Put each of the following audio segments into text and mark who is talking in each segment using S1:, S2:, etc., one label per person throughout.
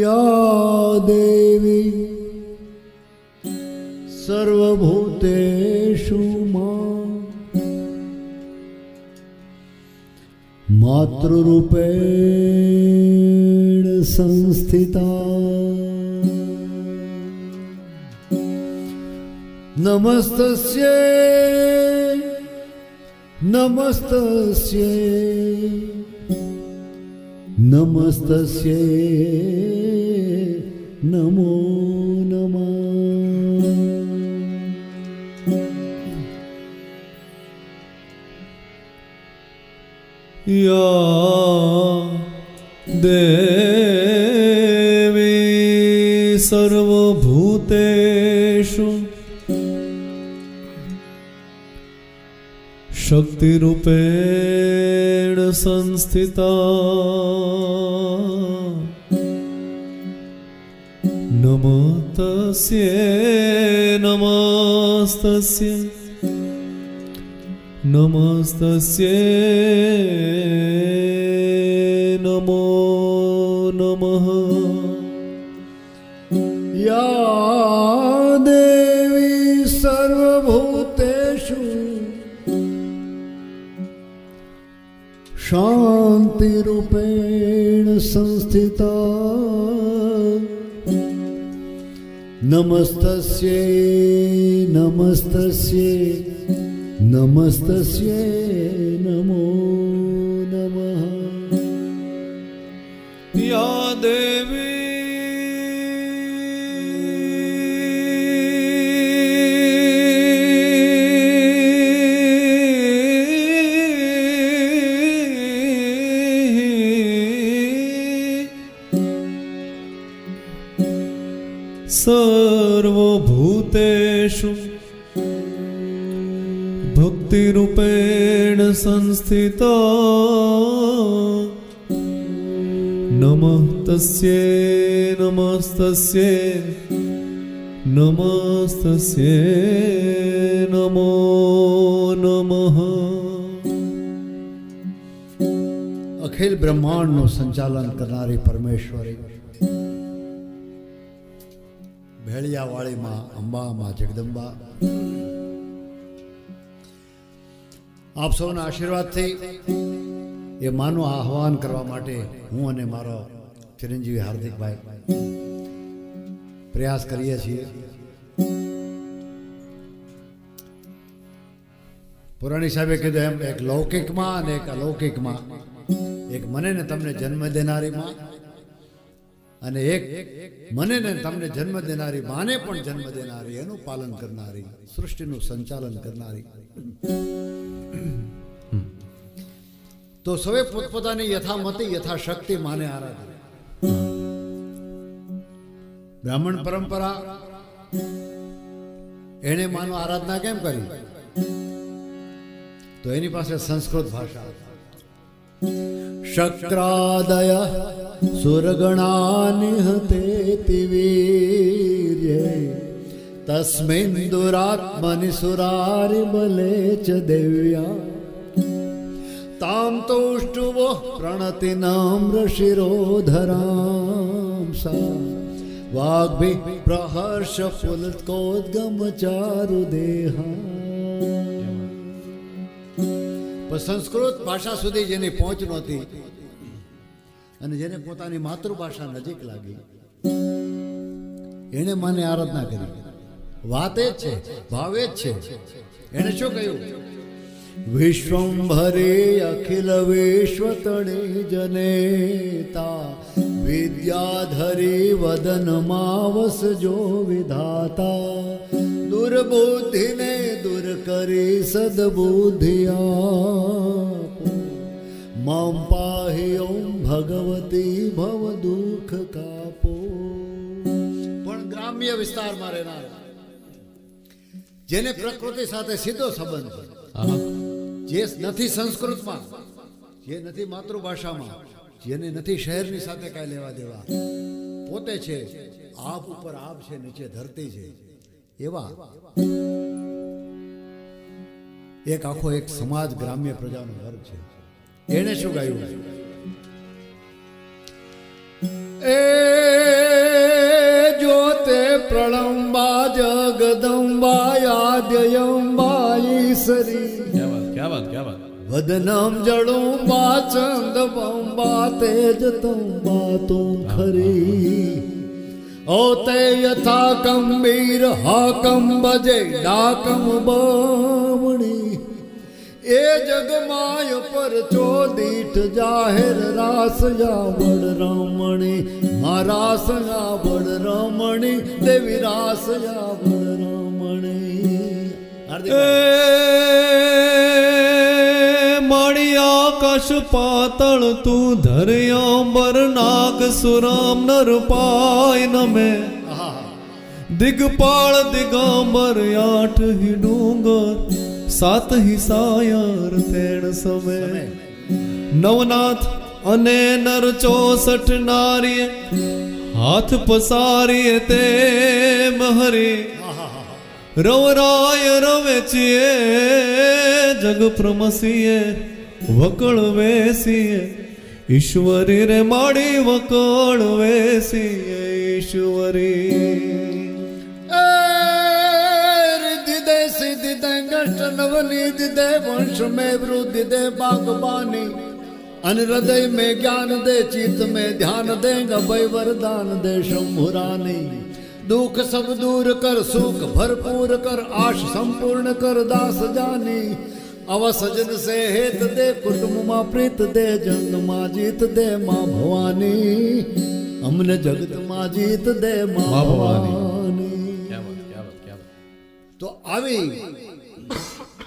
S1: યા દેવી સર્વભૂતેષુ માતૃરૂપેણ સંસ્થિતા. નમસ્તસ્ય નમસ્તસ્ય. નમસ્તસ્યે નમો નમ
S2: યા દેવી સર્વભૂતેષુ શક્તિરૂપે संस्थिता नमस्तस्ये नमस्तस्ये नमस्तस्ये नमो नमः
S1: या शान्तिरूपेण संस्थिता नमस्तस्यै नमस्तस्यै नमस्तस्यै नमो नमः
S2: या देवी સર્વભૂતેષુ ભક્તિરૂપેણ સંસ્થિતો નમઃ તસ્યે નમસ્તસ્યે નમસ્તસ્યે નમો નમઃ
S1: અખિલ બ્રહ્માંડનું સંચાલન કરનારી પરમેશ્વરી ભેળિયાવાળીમાં અંબામાં, જગદંબા. આપ સૌના આશીર્વાદથી એ માનું આહવાન કરવા માટે હું અને મારો ચિરંજીવી હાર્દિકભાઈ પ્રયાસ કરીએ છીએ. પુરાણી સાહેબે કીધું એમ, એક લૌકિકમાં અને એક અલૌકિકમાં. એક મને ને તમને જન્મ દેનારીમાં. અને એક, મને ને તમને જન્મ દેનારી, માને પણ જન્મ દેનારી એનું પાલન કરનારી, સૃષ્ટિનું સંચાલન કરનારી. તો સૌએ પોતપોતાની યથામતી, યથાશક્તિ માને આરાધના. બ્રાહ્મણ પરંપરા એણે માનો આરાધના કેમ કરી? તો એની પાસે સંસ્કૃત ભાષા શક્રાદય शक्रादय सुरगणानिहतेति वीर्ये तस्मिन् दुरात्मनि सुरारिबले च देव्या। तां तुष्टुवः प्रणतिनाम्रशिरोधरां सा। वाग्भिप्रहर्ष फुल्कोद्गम चारु પણ સંસ્કૃત ભાષા સુધી જેની પહોંચ નહોતી. અને જેને પોતાની માતૃભાષા નજીક લાગી. એને મને આરાધના કરી. વાત જ છે, ભાવે જ છે. એને શું કહ્યું? વિશ્વંભરે અખિલ વિશ્વ તળે જનેતા, વિદ્યાધરી વદન વસજો વિધાતા. દુર્બુદ્ધિને દૂર કરી સદબુદ્ધિયા. મમ પાહી ઓમ ભગવતી ભવ દુઃખ કાપો. પણ ગ્રામ્ય વિસ્તારમાં રહેનાર જેને પ્રકૃતિ સાથે સીધો સંબંધ છે જે નથી સંસ્કૃતમાં જે નથી માતૃભાષામાં જેને નથી શહેરની સાથે કાંઈ લેવા દેવા પોતે છે આપ ઉપર આપ છે નીચે ધરતી છે. એવા. એક આખો એક સમાજ ગ્રામ્ય પ્રજાનો વર્ગ છે. એને શું ગાયું? એ જોતે પ્રણંબા જગદંબા યાદયંબા ઈશ્વરી
S2: ક્યા વાત ક્યા વાત ક્યા વાત?
S1: વદનમ જડુંબા ચંદબંબા તેજ તું તું ખરી. ओते यथा कम्बीर हाकम बजे डाकम बामणी ए जग माय पर चो दीठ जाहिर रास या बड़ रमणी हाँ रास या बड़ रमणी देवी
S2: रास या बड़ रमणी આકાશ પાતળ તું ધર્યાંબર નાગ સુરામ નર પાય નમે
S1: આહા.
S2: દિગપાળ દિગંબર આઠ હિ ડુંગર સાત હિ સાયર તેણ સમે
S1: તમે
S2: નવનાથ અને નર ચોસઠ નારીએ હાથ પસારીએ તે મહરી રવરાય રવેચીએ જગ પ્રમસીએ વકળ વેસીએ. ઈશ્વરી રે માડી વકળ વેસીએ ઈશ્વરી.
S1: નવની દીદે વંશ મેં વૃદ્ધિ દે બાગબાની. અન હૃદય મેં જ્ઞાન દે, ચિત્ત મેં ધ્યાન દે, ગભય વરદાન દે શંભુરાની. દુઃખ સબ દૂર કર, સુખ ભરપૂર કર, આશ સંપૂર્ણ કર દાસ જાની. આવા સજન સે હેત દે કુટુંબમાં પ્રીત દે જંગમાં જીત
S2: દે મા
S1: ભવાની.
S2: અમને જગતમાં જીત દે મા ભવાની.
S1: તો આવી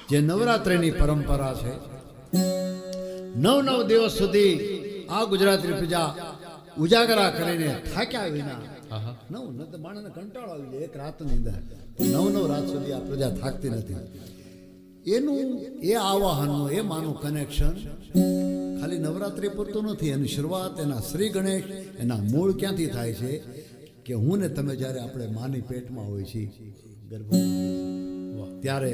S1: જે નવરાત્રિની પરંપરા છે નવ નવ દિવસ સુધી આ ગુજરાતની પ્રજા ઉજાગરા કરીને થાક્યા વિના નવ માણસને કંટાળો આવી જાય એક રાતની અંદર. નવ નવ રાત સુધી આ પ્રજા થાકતી નથી. એનું એ આવાહનનું, એ માનું કનેક્શન ખાલી નવરાત્રિ પૂરતું નથી, એની શરૂઆત, એના શ્રી ગણેશ, એના મૂળ ક્યાંથી થાય છે કે હું ને તમે જ્યારે આપણે માની પેટમાં હોય છીએ ગર્ભ ત્યારે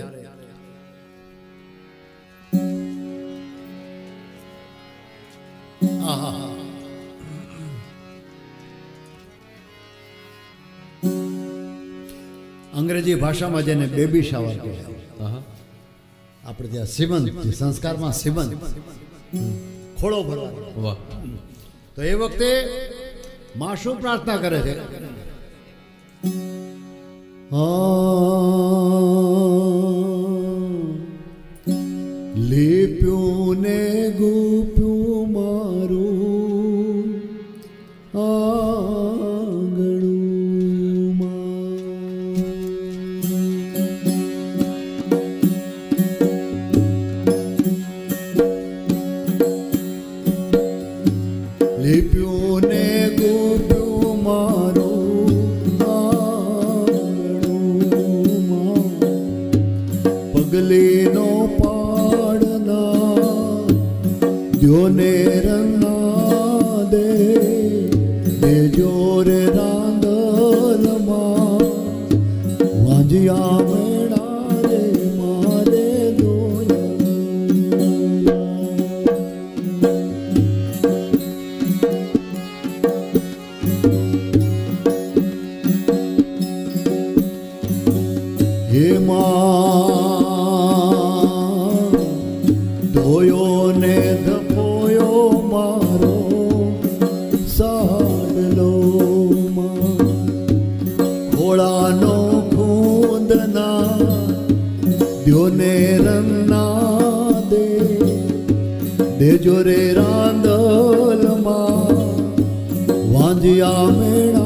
S1: અંગ્રેજી ભાષામાં જેને બેબી શાવર કહેવાય. આપણે ત્યાં સિમંત સંસ્કારમાં સિમંત ખોળો ભરવાનો. તો એ વખતે માં શું પ્રાર્થના કરે છે? લીપ્યું હે ધોયો ને ધપોયો મારો સાડલો ખોળાનો ખૂંદના દ્યોને રંગના દે, દેજો રે રાંદલમાં. વાંજિયા મેળા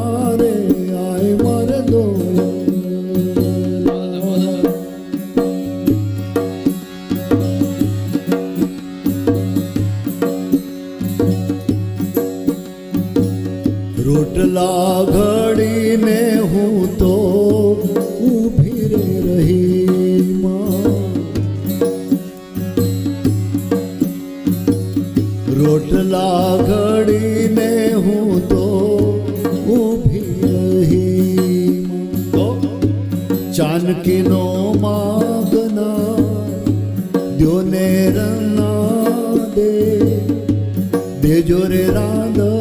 S1: રોટલા ઘડીને હું તો ઊભી રે રહી રોટલા ઘડીને હું તો ઊભી રહી તો ચાનકીનો માગના દ્યોને રંગના દે. દેજો રે રાંદલમાં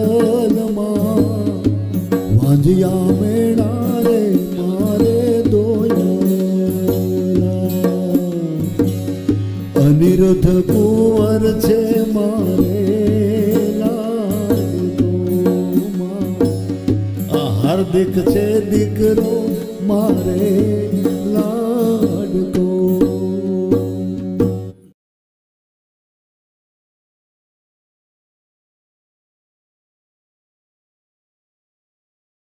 S1: ભુજિયા મેળા રે મારે દોયા અનિરુદ્ધ કુંવર છે મારે હાર્દિક છે દીકરો મારે લાડકો